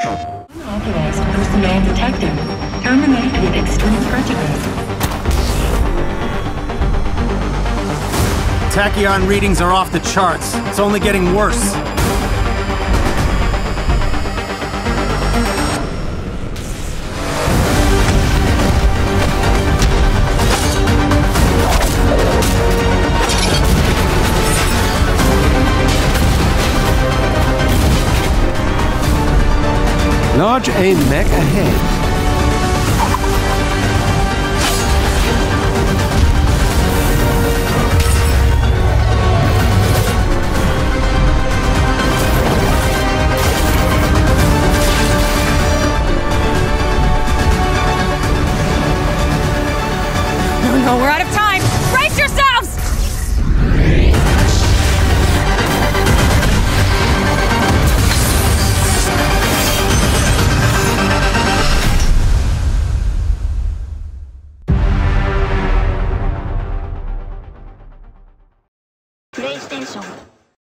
Unauthorized personnel detected. Terminate with extreme prejudice. Tachyon readings are off the charts. It's only getting worse. Large AIM mech ahead. No, we're out of time! プレイステーション。